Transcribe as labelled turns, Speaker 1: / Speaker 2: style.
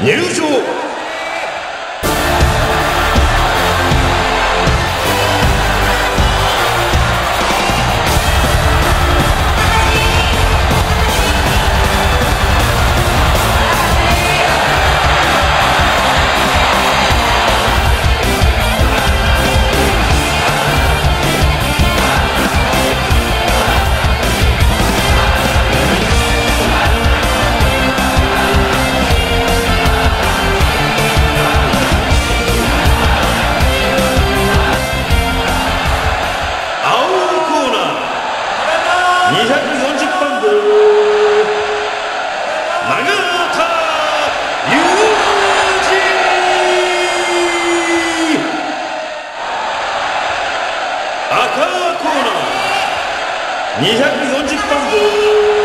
Speaker 1: 入場240パウンド